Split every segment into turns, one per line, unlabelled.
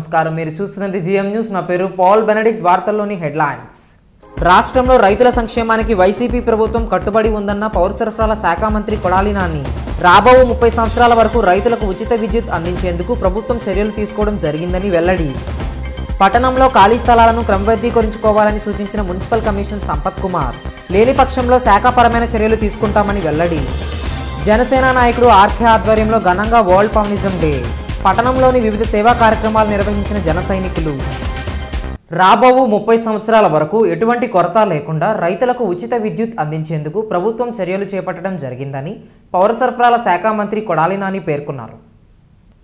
నమస్కారం. మీరు చూస్తున్నది జిఎం న్యూస్. నా పేరు పాల్ బెనడిక్ట్. వార్తల్లోని హెడ్లైన్స్. రాష్ట్రంలో రైతుల సంక్షేమానికి వైసీపీ ప్రభుత్వం కట్టుబడి ఉందన్న పౌర సరఫరాల శాఖ మంత్రి కొడాలి నాని రాబో ముప్పై సంవత్సరాల వరకు రైతులకు ఉచిత విద్యుత్ అందించేందుకు ప్రభుత్వం చర్యలు తీసుకోవడం జరిగిందని వెల్లడి. పట్టణంలో ఖాళీ స్థలాలను క్రమబద్ధీకరించుకోవాలని సూచించిన మున్సిపల్ కమిషనర్ సంపత్ కుమార్ లేని పక్షంలో శాఖాపరమైన చర్యలు తీసుకుంటామని వెల్లడి. జనసేన నాయకుడు ఆర్కే ఆధ్వర్యంలో ఘనంగా వరల్డ్ ఫౌనిజం డే. పట్టణంలోని వివిధ సేవా కార్యక్రమాలు నిర్వహించిన జన సైనికులు. రాబోవు ముప్పై సంవత్సరాల వరకు ఎటువంటి కొరత లేకుండా రైతులకు ఉచిత విద్యుత్ అందించేందుకు ప్రభుత్వం చర్యలు చేపట్టడం జరిగిందని పౌర సరఫరాల శాఖ మంత్రి కొడాలి నాని పేర్కొన్నారు.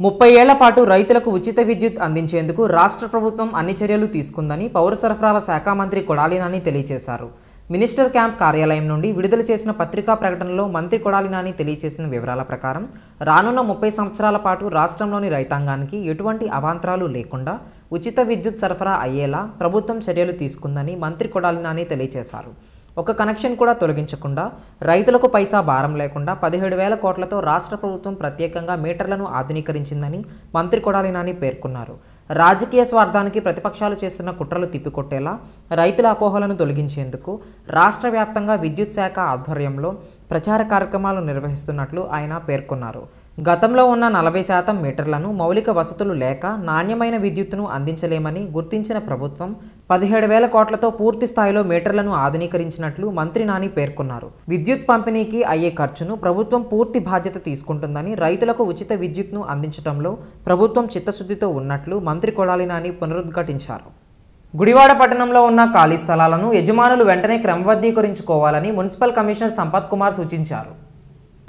ముప్పై ఏళ్ళ పాటు రైతులకు ఉచిత విద్యుత్ అందించేందుకు రాష్ట్ర ప్రభుత్వం అన్ని చర్యలు తీసుకుందని పౌర సరఫరాల శాఖ మంత్రి కొడాలి నాని తెలియజేశారు. మినిస్టర్ క్యాంప్ కార్యాలయం నుండి విడుదల చేసిన పత్రికా ప్రకటనలో మంత్రి కొడాలి నాని తెలియజేసిన వివరాల ప్రకారం రానున్న ముప్పై సంవత్సరాల పాటు రాష్ట్రంలోని రైతాంగానికి ఎటువంటి అవాంతరాలు లేకుండా ఉచిత విద్యుత్ సరఫరా అయ్యేలా ప్రభుత్వం చర్యలు తీసుకుందని మంత్రి కొడాలి నాని తెలియజేశారు. ఒక కనెక్షన్ కూడా తొలగించకుండా రైతులకు పైసా భారం లేకుండా పదిహేడు వేల కోట్లతో రాష్ట్ర ప్రభుత్వం ప్రత్యేకంగా మీటర్లను ఆధునీకరించిందని మంత్రి కొడాలి నాని పేర్కొన్నారు. రాజకీయ స్వార్థానికి ప్రతిపక్షాలు చేస్తున్న కుట్రలు తిప్పికొట్టేలా రైతుల అపోహలను తొలగించేందుకు రాష్ట్ర వ్యాప్తంగా విద్యుత్ శాఖ ఆధ్వర్యంలో ప్రచార కార్యక్రమాలు నిర్వహిస్తున్నట్లు ఆయన పేర్కొన్నారు. గతంలో ఉన్న నలభై శాతం మీటర్లను మౌలిక వసతులు లేక నాణ్యమైన విద్యుత్తును అందించలేమని గుర్తించిన ప్రభుత్వం పదిహేడు వేల కోట్లతో పూర్తి స్థాయిలో మీటర్లను ఆధునీకరించినట్లు మంత్రి నాని పేర్కొన్నారు. విద్యుత్ పంపిణీకి అయ్యే ఖర్చును ప్రభుత్వం పూర్తి బాధ్యత తీసుకుంటుందని రైతులకు ఉచిత విద్యుత్ను అందించడంలో ప్రభుత్వం చిత్తశుద్ధితో ఉన్నట్లు మంత్రి కొడాలి నాని పునరుద్ఘాటించారు. గుడివాడ పట్టణంలో ఉన్న ఖాళీ స్థలాలను యజమానులు వెంటనే క్రమబద్ధీకరించుకోవాలని మున్సిపల్ కమిషనర్ సంపత్ కుమార్ సూచించారు.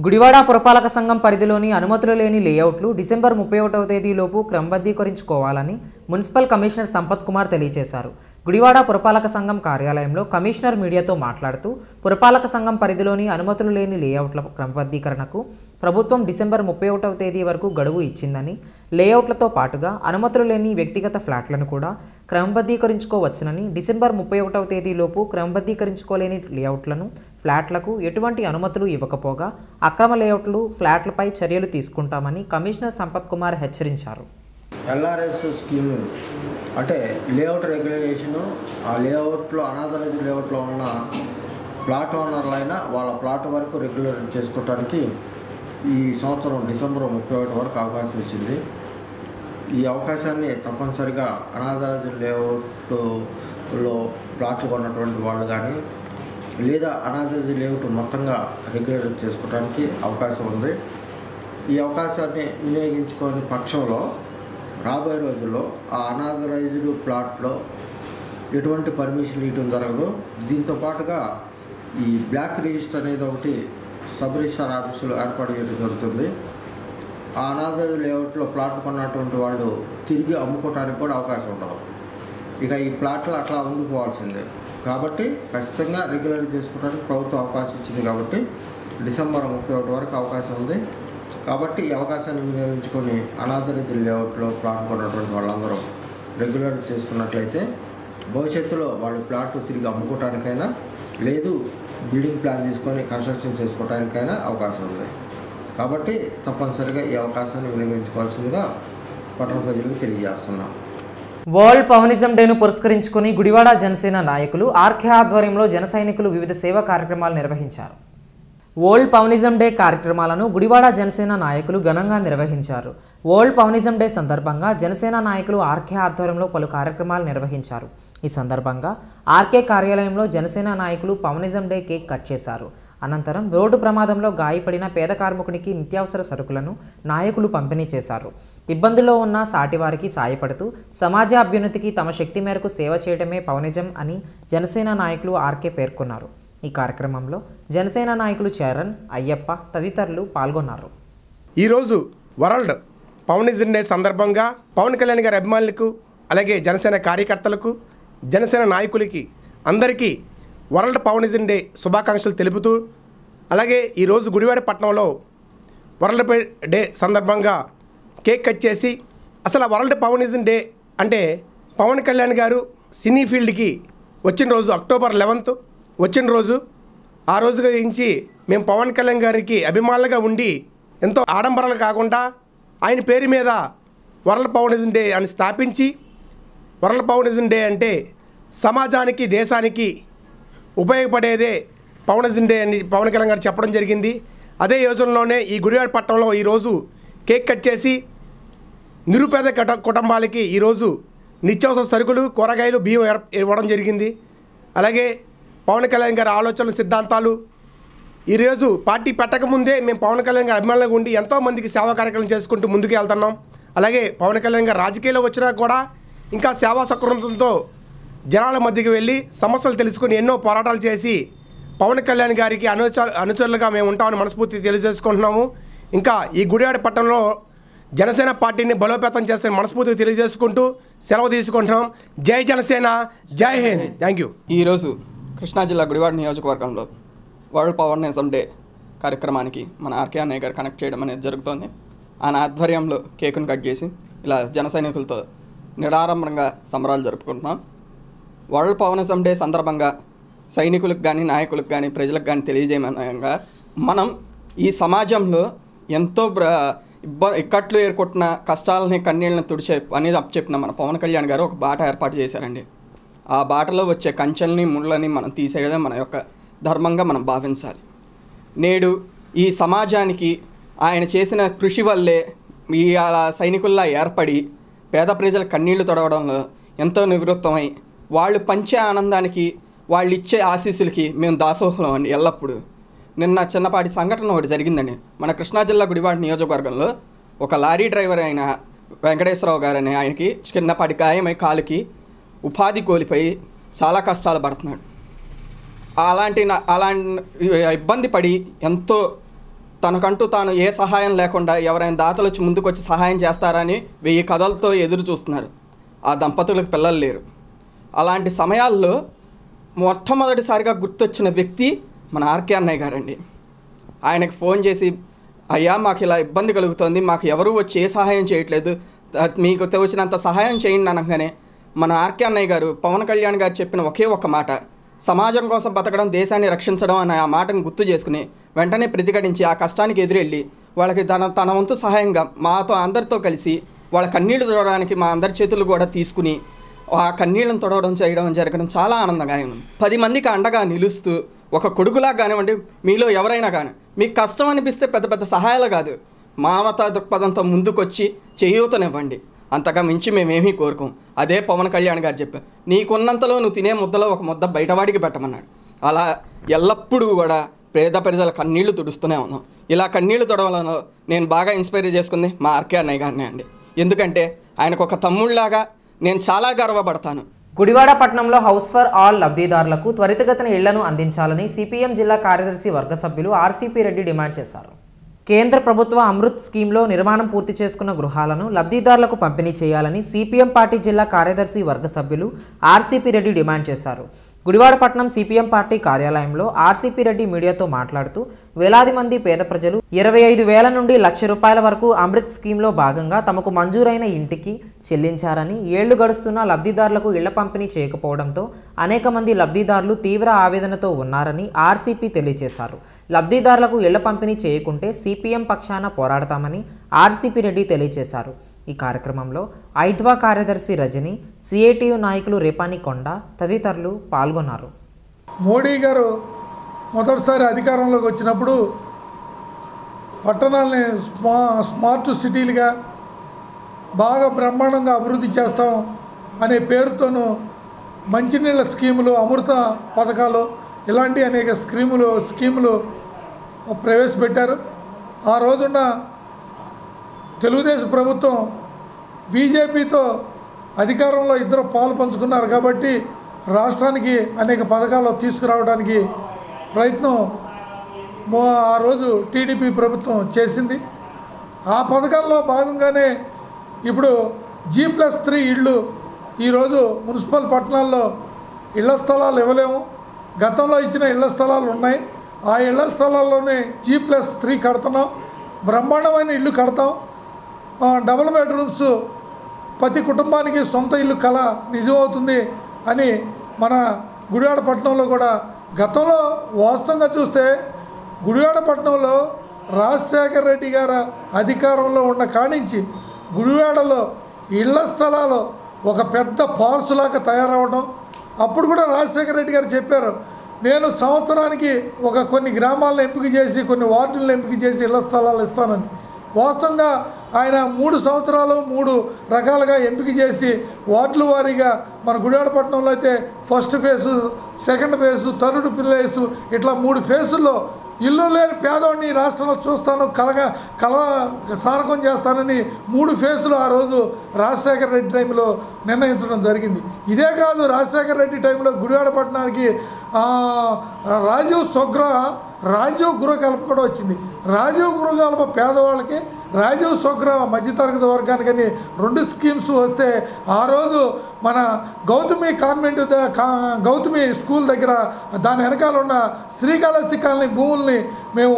గుడివాడ పురపాలక సంఘం పరిధిలోని అనుమతులు లేని లేఅవుట్లు డిసెంబర్ ముప్పై ఒకటవ తేదీలోపు క్రమబద్ధీకరించుకోవాలని మున్సిపల్ కమిషనర్ సంపత్ కుమార్ తెలియజేశారు. గుడివాడ పురపాలక సంఘం కార్యాలయంలో కమిషనర్ మీడియాతో మాట్లాడుతూ పురపాలక సంఘం పరిధిలోని అనుమతులు లేని లేఅవుట్ల క్రమబద్ధీకరణకు ప్రభుత్వం డిసెంబర్ ముప్పై ఒకటవ తేదీ వరకు గడువు ఇచ్చిందని లేఅవుట్లతో పాటుగా అనుమతులు లేని వ్యక్తిగత ఫ్లాట్లను కూడా క్రమబద్ధీకరించుకోవచ్చునని డిసెంబర్ ముప్పై ఒకటవ తేదీలోపు క్రమబద్ధీకరించుకోలేని లేఅవుట్లను ఫ్లాట్లకు ఎటువంటి అనుమతులు ఇవ్వకపోగా అక్రమ లేఅవుట్లు ఫ్లాట్లపై చర్యలు తీసుకుంటామని కమిషనర్ సంపత్ కుమార్ హెచ్చరించారు.
ఎల్ఆర్ఎస్ స్కీమ్ అంటే లేఅవుట్ రెగ్యులేషను ఆ లేఅవుట్లో అనాథరైజ్ లేఅవుట్లో ఉన్న ప్లాట్ ఓనర్లైనా వాళ్ళ ప్లాట్ వరకు రెగ్యులర్ చేసుకోవడానికి ఈ సంవత్సరం డిసెంబర్ ముప్పై ఒకటి వరకు అవకాశం ఇచ్చింది. ఈ అవకాశాన్ని తప్పనిసరిగా అనాథరాజు లేఅవుట్లో ప్లాట్లు కొన్నటువంటి వాళ్ళు కానీ లేదా అనాథరైజ్ లేఅవుట్ మొత్తంగా రెగ్యులేట్ చేసుకోవడానికి అవకాశం ఉంది. ఈ అవకాశాన్ని వినియోగించుకోని పక్షంలో రాబోయే రోజుల్లో ఆ అనాథరైజ్డ్ ప్లాట్లో ఎటువంటి పర్మిషన్ ఇవ్వడం జరగదు. దీంతో పాటుగా ఈ బ్లాక్ రిజిస్టర్ అనేది ఒకటి సబ్ రిజిస్టర్ ఆఫీసులో ఏర్పాటు చేయడం జరుగుతుంది. ఆ లేఅవుట్లో ప్లాట్లు కొన్నటువంటి వాళ్ళు తిరిగి అమ్ముకోవడానికి కూడా అవకాశం ఉండదు. ఇక ఈ ప్లాట్లు అట్లా ఉండిపోవాల్సిందే. కాబట్టి ఖచ్చితంగా రెగ్యులర్ చేసుకోవడానికి ప్రభుత్వం అవకాశం ఇచ్చింది కాబట్టి డిసెంబర్ ముప్పై ఒకటి వరకు అవకాశం ఉంది. కాబట్టి ఈ అవకాశాన్ని వినియోగించుకొని అనాథరిత లేఅవుట్లో ప్లాట్ కొన్నటువంటి వాళ్ళందరూ రెగ్యులర్ చేసుకున్నట్లయితే భవిష్యత్తులో వాళ్ళు ప్లాట్ తిరిగి అమ్ముకోవటానికైనా లేదు బిల్డింగ్ ప్లాన్ తీసుకొని కన్స్ట్రక్షన్ చేసుకోవడానికైనా అవకాశం ఉంది. కాబట్టి తప్పనిసరిగా ఈ అవకాశాన్ని వినియోగించుకోవాల్సిందిగా పట్టణ ప్రజలకు తెలియజేస్తున్నాం.
వరల్డ్ పవనిజం డేను పురస్కరించుకుని గుడివాడ జనసేన నాయకులు ఆర్కే ఆధ్వర్యంలో జన సైనికులు వివిధ సేవా కార్యక్రమాలు నిర్వహించారు. వరల్డ్ పవనిజం డే కార్యక్రమాలను గుడివాడ జనసేన నాయకులు ఘనంగా నిర్వహించారు. వరల్డ్ పవనిజం డే సందర్భంగా జనసేన నాయకులు ఆర్కే ఆధ్వర్యంలో పలు కార్యక్రమాలు నిర్వహించారు. ఈ సందర్భంగా ఆర్కే కార్యాలయంలో జనసేన నాయకులు పవనిజం డే కేక్ కట్ చేశారు. అనంతరం రోడ్డు ప్రమాదంలో గాయపడిన పేద కార్మికునికి నిత్యావసర సరుకులను నాయకులు పంపిణీ చేశారు. ఇబ్బందుల్లో ఉన్న సాటివారికి సాయపడుతూ సమాజ అభ్యున్నతికి తమ శక్తి మేరకు సేవ చేయడమే పవనిజం అని జనసేన నాయకులు ఆర్కే పేర్కొన్నారు. ఈ కార్యక్రమంలో జనసేన నాయకులు చరణ్ అయ్యప్ప తదితరులు పాల్గొన్నారు.
ఈరోజు వరల్డ్ పవనిజం డే సందర్భంగా పవన్ కళ్యాణ్ గారి అభిమానులకు అలాగే జనసేన కార్యకర్తలకు జనసేన నాయకులకి అందరికీ వరల్డ్ పవనిజం డే శుభాకాంక్షలు తెలుపుతూ అలాగే ఈరోజు గుడివాడ పట్టణంలో వరల్డ్ డే సందర్భంగా కేక్ కట్ చేసి అసలు వరల్డ్ పవనిజం డే అంటే పవన్ కళ్యాణ్ గారు సినీ ఫీల్డ్కి వచ్చిన రోజు అక్టోబర్ లెవెన్త్ వచ్చిన రోజు ఆ రోజు గురించి మేము పవన్ కళ్యాణ్ గారికి అభిమానులుగా ఉండి ఎంతో ఆడంబరాలు కాకుండా ఆయన పేరు మీద వరల్డ్ పౌండేషన్ డే అని స్థాపించి వరల్డ్ పౌండేషన్ డే అంటే సమాజానికి దేశానికి ఉపయోగపడేదే పవన జిండే అని పవన్ కళ్యాణ్ గారు చెప్పడం జరిగింది. అదే యోజనలోనే ఈ గుడివాడ పట్టణంలో ఈరోజు కేక్ కట్ చేసి నిరుపేద కుటుంబాలకి ఈరోజు నిత్యావసర సరుకులు కూరగాయలు బియ్యం ఇవ్వడం జరిగింది. అలాగే పవన్ కళ్యాణ్ గారి ఆలోచనలు సిద్ధాంతాలు. ఈరోజు పార్టీ పెట్టకముందే మేము పవన్ కళ్యాణ్ గారి అభిమానులుగా ఉండి ఎంతోమందికి సేవా కార్యక్రమం చేసుకుంటూ ముందుకు వెళ్తున్నాం అలాగే పవన్ కళ్యాణ్ గారు రాజకీయాల్లో వచ్చినా కూడా ఇంకా సేవా సక్రమంతో జనాల మధ్యకి వెళ్ళి సమస్యలు తెలుసుకుని ఎన్నో పోరాటాలు చేసి పవన్ కళ్యాణ్ గారికి అనుచ అనుచరులుగా మేము ఉంటామని మనస్ఫూర్తి తెలియజేసుకుంటున్నాము. ఇంకా ఈ గుడివాడ పట్టణంలో జనసేన పార్టీని బలోపేతం చేస్తే మనస్ఫూర్తిగా తెలియజేసుకుంటూ సెలవు తీసుకుంటున్నాం. జై జనసేన జై హింద్. థ్యాంక్ యూ
ఈరోజు కృష్ణా జిల్లా గుడివాడ నియోజకవర్గంలో వరల్డ్ పవర్నిజం డే కార్యక్రమానికి మన ఆర్కే అన్నయ్య గారు కనెక్ట్ చేయడం అనేది జరుగుతోంది. ఆయన ఆధ్వర్యంలో కేకును కట్ చేసి ఇలా జన సైనికులతో నిరాడంబరంగా సంబరాలు జరుపుకుంటున్నాం. వరల్డ్ పవనిజం డే సందర్భంగా సైనికులకు కానీ నాయకులకు కానీ ప్రజలకు కానీ తెలియజేయమనగా మనం ఈ సమాజంలో ఎంతో ఇబ్బ ఇక్కట్లు ఏర్కొట్టిన కష్టాలని కన్నీళ్ళని తుడిచే అనేది అప్పచెప్పిన మన పవన్ కళ్యాణ్ గారు ఒక బాట ఏర్పాటు చేశారండి. ఆ బాటలో వచ్చే కంచెల్ని ముళ్ళని మనం తీసేయడమే మన యొక్క ధర్మంగా మనం భావించాలి. నేడు ఈ సమాజానికి ఆయన చేసిన కృషి వల్లే ఈ అలా సైనికుల్లా ఏర్పడి పేద ప్రజల కన్నీళ్ళు తొడవడంలో ఎంతో నివృత్తమై వాళ్ళు పంచే ఆనందానికి వాళ్ళు ఇచ్చే ఆశీస్సులకి మేము దాసోహలం అండి ఎల్లప్పుడూ. నిన్న చిన్నపాటి సంఘటన ఒకటి జరిగిందండి. మన కృష్ణా జిల్లా గుడివాడ నియోజకవర్గంలో ఒక లారీ డ్రైవర్ అయిన వెంకటేశ్వరరావు గారని ఆయనకి చిన్నపాటి గాయమై కాలుకి ఉపాధి కోల్పోయి చాలా కష్టాలు పడుతున్నాడు. అలాంటి అలాంటి ఇబ్బంది పడి ఎంతో తనకంటూ తాను ఏ సహాయం లేకుండా ఎవరైనా దాతలు వచ్చి ముందుకు వచ్చి సహాయం చేస్తారని వెయ్యి కథలతో ఎదురు చూస్తున్నారు. ఆ దంపతులకు పిల్లలు లేరు. అలాంటి సమయాల్లో మొట్టమొదటిసారిగా గుర్తొచ్చిన వ్యక్తి మన ఆర్కే అన్నయ్య గారండి. ఆయనకు ఫోన్ చేసి అయ్యా మాకు ఇలా ఇబ్బంది కలుగుతుంది మాకు ఎవరు వచ్చి ఏ సహాయం చేయట్లేదు మీకు తోచినంత సహాయం చేయండి అనగానే మన ఆర్కే అన్నయ్య గారు పవన్ కళ్యాణ్ గారు చెప్పిన ఒకే ఒక్క మాట సమాజం కోసం బతకడం దేశాన్ని రక్షించడం అనే ఆ మాటను గుర్తు చేసుకుని వెంటనే ప్రతిఘటించి ఆ కష్టానికి ఎదురెళ్ళి వాళ్ళకి తన తన వంతు సహాయంగా మాతో అందరితో కలిసి వాళ్ళ కన్నీళ్ళు చూడడానికి మా అందరి చేతులు కూడా తీసుకుని ఆ కన్నీళ్ళను తొడవడం చేయడం జరగడం చాలా ఆనందంగా ఉంది. పది మందికి అండగా నిలుస్తూ ఒక కొడుకులా కానివ్వండి మీలో ఎవరైనా కానీ మీకు కష్టం అనిపిస్తే పెద్ద పెద్ద సహాయాలు కాదు. మానవతా దృక్పథంతో ముందుకొచ్చి చేయూతనివ్వండి. అంతగా మించి మేమేమీ కోరుకోం. అదే పవన్ కళ్యాణ్ గారు చెప్పారు. నీకున్నంతలో నువ్వు తినే ముద్దలో ఒక ముద్ద బయటవాడికి పెట్టమన్నాడు. అలా ఎల్లప్పుడూ కూడా పేద ప్రజల కన్నీళ్ళు తుడుస్తూనే ఉన్నాం. ఇలా కన్నీళ్ళు తుడవలను నేను బాగా ఇన్స్పైర్ చేసుకుంది మా ఆర్కే అన్నయ్య గారిని అండి. ఎందుకంటే ఆయనకు ఒక తమ్ముళ్ళలాగా నేను చాలా గర్వపడతాను.
గుడివాడ పట్టణంలో హౌస్ ఫర్ ఆల్ లబ్ధిదారులకు త్వరితగతిన ఇళ్ళను అందించాలని సిపిఎం జిల్లా కార్యదర్శి వర్గ సభ్యులు ఆర్సీపీ రెడ్డి డిమాండ్ చేశారు. కేంద్ర ప్రభుత్వ అమృత్ స్కీమ్లో నిర్మాణం పూర్తి చేసుకున్న గృహాలను లబ్ధిదారులకు పంపిణీ చేయాలని సిపిఎం పార్టీ జిల్లా కార్యదర్శి వర్గ సభ్యులు ఆర్సీపీ రెడ్డి డిమాండ్ చేశారు. గుడివాడపట్నం సిపిఎం పార్టీ కార్యాలయంలో ఆర్సీపీ రెడ్డి మీడియాతో మాట్లాడుతూ వేలాది మంది పేద ప్రజలు ఇరవై ఐదు వేల నుండి లక్ష రూపాయల వరకు అమృత్ స్కీమ్లో భాగంగా తమకు మంజూరైన ఇంటికి చెల్లించారని ఏళ్ళు గడుస్తున్న లబ్ధిదారులకు ఇళ్ళ పంపిణీ చేయకపోవడంతో అనేక మంది లబ్ధిదారులు తీవ్ర ఆవేదనతో ఉన్నారని ఆర్సీపీ తెలియజేశారు. లబ్ధిదారులకు ఇళ్ళ పంపిణీ చేయకుంటే సిపిఎం పక్షాన పోరాడతామని ఆర్సీపీ రెడ్డి తెలియజేశారు. ఈ కార్యక్రమంలో ఐద్వా కార్యదర్శి రజని సిఐటియు నాయకులు రేపాని కొండ తదితరులు పాల్గొన్నారు.
మోడీ గారు మొదటిసారి అధికారంలోకి వచ్చినప్పుడు పట్టణాలని స్మా స్మార్ట్ సిటీలుగా బాగా బ్రహ్మాండంగా అభివృద్ధి చేస్తాం అనే పేరుతోనూ మంచినీళ్ళ స్కీములు అమృత పథకాలు ఇలాంటి అనేక స్కీములు స్కీములు ప్రవేశపెట్టారు. ఆ రోజున తెలుగుదేశం ప్రభుత్వం బీజేపీతో అధికారంలో ఇద్దరు పాలు పంచుకున్నారు కాబట్టి రాష్ట్రానికి అనేక పథకాలు తీసుకురావడానికి ప్రయత్నం ఆ రోజు టీడీపీ ప్రభుత్వం చేసింది. ఆ పథకాల్లో భాగంగానే ఇప్పుడు జీ ప్లస్ త్రీ ఇళ్ళు ఈరోజు మున్సిపల్ పట్టణాల్లో ఇళ్ళ స్థలాలు ఇవ్వలేము. గతంలో ఇచ్చిన ఇళ్ళ స్థలాలు ఉన్నాయి. ఆ ఇళ్ళ స్థలాల్లోనే జీ ప్లస్ త్రీ కడుతున్నాం. బ్రహ్మాండమైన ఇల్లు కడతాం. డబుల్ బెడ్రూమ్స్ ప్రతి కుటుంబానికి సొంత ఇల్లు కళ నిజమవుతుంది అని మన గుడివాడ పట్టణంలో కూడా గతంలో వాస్తవంగా చూస్తే గుడివాడ పట్టణంలో రాజశేఖర రెడ్డి గారు అధికారంలో ఉన్న కానించి గుడివాడలో ఇళ్ళ స్థలాలు ఒక పెద్ద పార్సులాగా తయారవడం అప్పుడు కూడా రాజశేఖర రెడ్డి గారు చెప్పారు నేను సంవత్సరానికి ఒక కొన్ని గ్రామాలను ఎంపిక చేసి కొన్ని వార్డులను ఎంపిక చేసి ఇళ్ళ స్థలాలు ఇస్తానని. వాస్తవంగా ఆయన మూడు సంవత్సరాలు మూడు రకాలుగా ఎంపిక చేసి వార్డుల వారీగా మన గుడివాడపట్నంలో అయితే first phase second phase third phase ఇట్లా మూడు ఫేసుల్లో ఇల్లు లేని పేదవాడిని రాష్ట్రంలో చూస్తాను కలగ కల సారకం చేస్తానని మూడు ఫేసులు ఆ రోజు రాజశేఖర రెడ్డి టైంలో నిర్ణయించడం జరిగింది. ఇదే కాదు రాజశేఖర రెడ్డి టైంలో గుడివాడ పట్టణానికి ఆ, రాజీవ్ స్వగ్ర రాజీవ్ గృహకల్ప కూడా వచ్చింది. రాజీవ్ గృహకల్ప పేదవాళ్ళకి రాజీవ్ స్వగ్ర మధ్యతరగతి వర్గానికని రెండు స్కీమ్స్ వస్తే ఆ రోజు మన గౌతమి కాన్వెంట్ గౌతమి స్కూల్ దగ్గర దాని వెనకాల ఉన్న శ్రీకాళహస్తి కాలనీ భూముల్ని మేము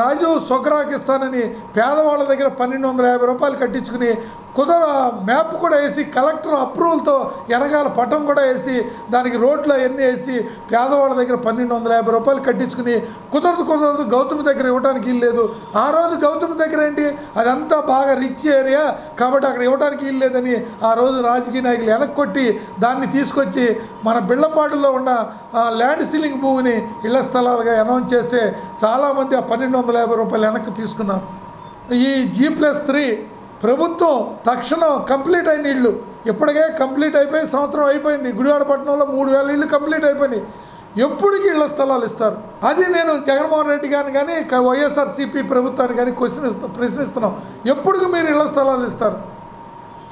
రాజీవ్ స్వగ్రాకి ఇస్తానని పేదవాళ్ళ దగ్గర పన్నెండు వందల యాభై రూపాయలు కట్టించుకుని కుదర మ్యాప్ కూడా వేసి కలెక్టర్ అప్రూవల్తో ఎనగాల పటం కూడా వేసి దానికి రోడ్లు అవన్నీ వేసి పేదవాళ్ళ దగ్గర పన్నెండు వందల యాభై రూపాయలు కట్టించుకుని కుదరదు కుదరదు గౌతమి దగ్గర ఇవ్వడానికి ఇల్లు ఆ రోజు గౌతమి దగ్గర ఏంటి? అదంతా బాగా రిచ్ ఏరియా కాబట్టి అక్కడ ఇవ్వడానికి ఇల్లు లేదని ఆ రోజు రాజకీయ నాయకులు వెనక్కొట్టి దాన్ని తీసుకొచ్చి మన బిళ్ళపాడులో ఉన్న ల్యాండ్ సీలింగ్ భూమిని ఇళ్ళ స్థలాలుగా అనౌన్స్ చేస్తే చాలామంది ఆ పన్నెండు వందల యాభై రూపాయలు వెనక్కి తీసుకున్నారు. ఈ జీ ప్లస్ త్రీ ప్రభుత్వం తక్షణం కంప్లీట్ అయిన ఇళ్ళు. ఇప్పటికే కంప్లీట్ అయిపోయి సంవత్సరం అయిపోయింది. గుడివాడపట్నంలో మూడు వేల ఇళ్ళు కంప్లీట్ అయిపోయినాయి. ఎప్పటికి ఇళ్ళ స్థలాలు ఇస్తారు. అది నేను జగన్మోహన్ రెడ్డి గారిని కానీ వైఎస్ఆర్సీపీ ప్రభుత్వాన్ని కానీ క్వశ్చన్ ఇస్తా ప్రశ్నిస్తున్నాం. ఎప్పటికి మీరు ఇళ్ళ స్థలాలు ఇస్తారు?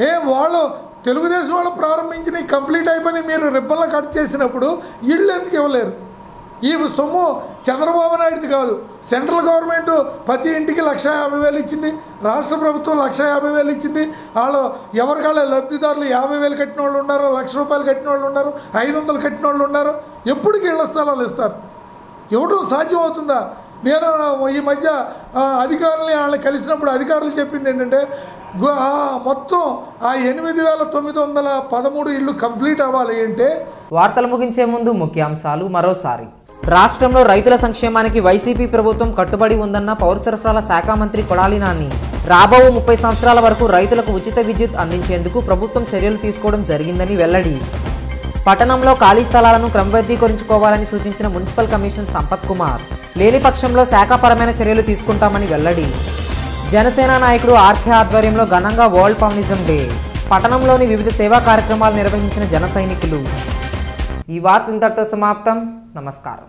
ఏ వాళ్ళు తెలుగుదేశం వాళ్ళు ప్రారంభించిన కంప్లీట్ అయిపోయి మీరు రిబ్బన్లు కట్ చేసినప్పుడు ఇళ్ళు ఎందుకు ఇవ్వలేరు? ఈ సొమ్ము చంద్రబాబు నాయుడుది కాదు. సెంట్రల్ గవర్నమెంట్ ప్రతి ఇంటికి లక్ష యాభై వేలు ఇచ్చింది. రాష్ట్ర ప్రభుత్వం లక్ష యాభై వేలు ఇచ్చింది. వాళ్ళు ఎవరికాళ్ళ లబ్ధిదారులు యాభై వేలు కట్టిన వాళ్ళు ఉన్నారు లక్ష రూపాయలు కట్టిన వాళ్ళు ఉన్నారు ఐదు వందలు కట్టిన వాళ్ళు ఉన్నారు. ఎప్పుడు ఇళ్ళ స్థలాలు ఇస్తారు? ఇవ్వడం సాధ్యమవుతుందా? నేను ఈ మధ్య అధికారులని వాళ్ళని కలిసినప్పుడు అధికారులు చెప్పింది ఏంటంటే మొత్తం ఆ ఎనిమిది వేల తొమ్మిది వందల పదమూడు ఇళ్ళు కంప్లీట్ అవ్వాలి అంటే
వార్తలు ముగించే ముందు ముఖ్యాంశాలు మరోసారి. రాష్ట్రంలో రైతుల సంక్షేమానికి వైసీపీ ప్రభుత్వం కట్టుబడి ఉందన్న పౌర సరఫరాల శాఖ మంత్రి కొడాలి నాని రాబో ముప్పై సంవత్సరాల వరకు రైతులకు ఉచిత విద్యుత్ అందించేందుకు ప్రభుత్వం చర్యలు తీసుకోవడం జరిగిందని వెల్లడి. పట్టణంలో ఖాళీ స్థలాలను క్రమబద్ధీకరించుకోవాలని సూచించిన మున్సిపల్ కమిషనర్ సంపత్ కుమార్ లేని పక్షంలో శాఖాపరమైన చర్యలు తీసుకుంటామని వెల్లడి. జనసేన నాయకుడు ఆర్కే ఆధ్వర్యంలో ఘనంగా వరల్డ్ ఫౌండిజం డే పట్టణంలోని వివిధ సేవా కార్యక్రమాలు నిర్వహించిన జన సైనికులు. ఈ వార్త ఇంతటితో సమాప్తం. నమస్కారం.